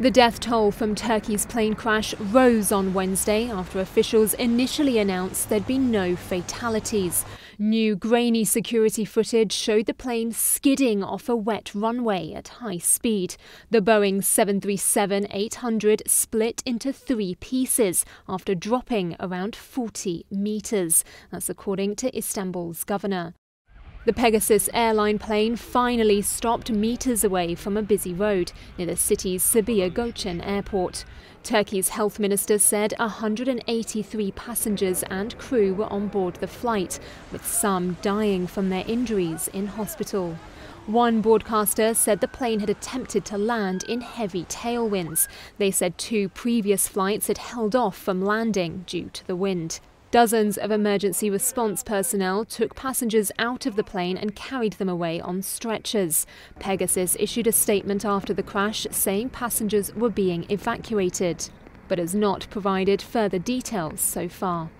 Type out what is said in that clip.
The death toll from Turkey's plane crash rose on Wednesday after officials initially announced there'd been no fatalities. New grainy security footage showed the plane skidding off a wet runway at high speed. The Boeing 737 800 split into three pieces after dropping around 40 metres. That's according to Istanbul's governor. The Pegasus airline plane finally stopped metres away from a busy road near the city's Sabiha Gökçen airport. Turkey's health minister said 183 passengers and crew were on board the flight, with some dying from their injuries in hospital. One broadcaster said the plane had attempted to land in heavy tailwinds. They said two previous flights had held off from landing due to the wind. Dozens of emergency response personnel took passengers out of the plane and carried them away on stretchers. Pegasus issued a statement after the crash saying passengers were being evacuated, but has not provided further details so far.